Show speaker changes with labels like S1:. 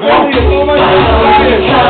S1: Oh, my God.